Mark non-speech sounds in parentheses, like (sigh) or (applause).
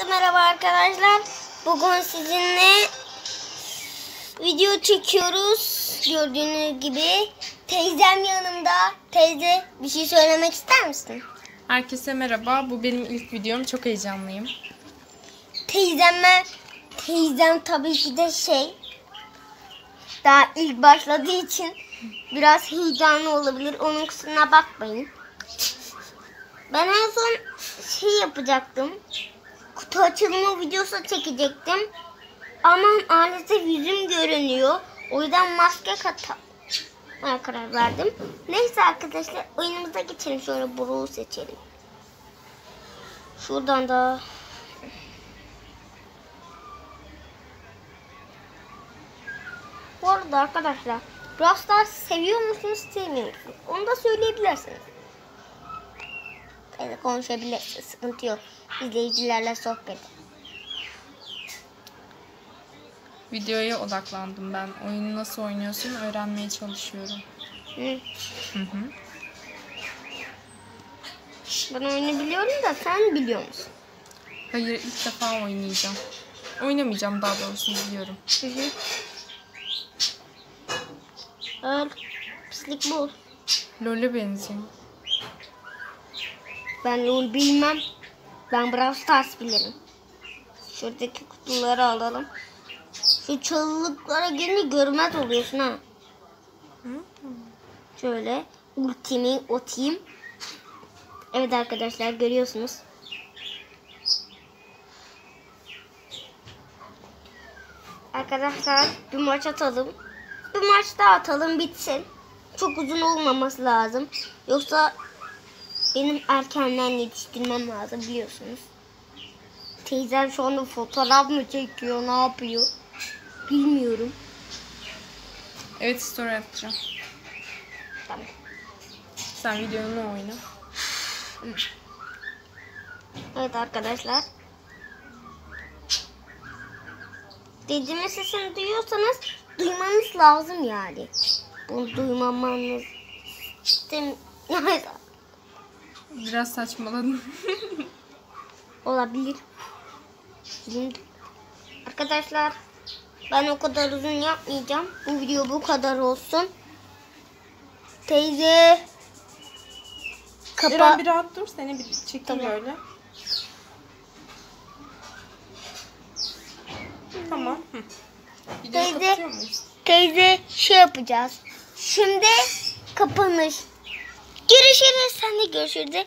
Herkese merhaba arkadaşlar. Bugün sizinle video çekiyoruz. Gördüğünüz gibi teyzem yanımda. Teyze bir şey söylemek ister misin? Herkese merhaba. Bu benim ilk videom. Çok heyecanlıyım. Teyzeme teyzem tabii ki de şey daha ilk başladığı için biraz heyecanlı olabilir. Onun kusuruna bakmayın. Ben en son şey yapacaktım. Kutu açılımı videosu çekecektim. Ama maalesef yüzüm görünüyor. O yüzden maske katmaya karar verdim. Neyse arkadaşlar oyunumuza geçelim. Şöyle Bro'u seçelim. Şuradan da Bu arada arkadaşlar Brawl Stars seviyor musunuz sevmiyor musunuz? Onu da söyleyebilirsiniz. Evet konuşabilirsiniz. Sıkıntı yok. İzleyicilerle sohbet. Videoya odaklandım ben. Oyunu nasıl oynuyorsun öğrenmeye çalışıyorum. Hı. Hı hı. Ben oyunu biliyorum da sen biliyor musun? Hayır ilk defa oynayacağım. Oynamayacağım daha doğrusu biliyorum. Hı hı. Öl. Pislik bul. LoL'e benziyor. Ben LoL bilmem. Ben Brawl Stars bilirim. Şuradaki kutuları alalım. Şu çalılıklara gelince görmez oluyorsun ha. Şöyle ultimi atayım. Evet arkadaşlar görüyorsunuz. Arkadaşlar bir maç atalım. Bir maç daha atalım bitsin. Çok uzun olmaması lazım. Yoksa benim erkenden yetiştirmem lazım biliyorsunuz. Teyzem şu anda fotoğraf mı çekiyor ne yapıyor bilmiyorum. Evet story atacağım. Tamam. Sen videonu oyna. Evet arkadaşlar. Dediğimin sesini duyuyorsanız duymanız lazım yani. Bunu duymamanız istem (laughs) Biraz saçmaladım. (laughs) olabilir. Şimdi arkadaşlar ben o kadar uzun yapmayacağım. Bu video bu kadar olsun. Teyze kapa Eren bir rahat dur seni bir çekeyim Tamam. böyle. Tamam. Videoyu Teyze- teyze şey yapacağız. Şimdi kapanış. Görüşürüz. Sen de görüşürüz.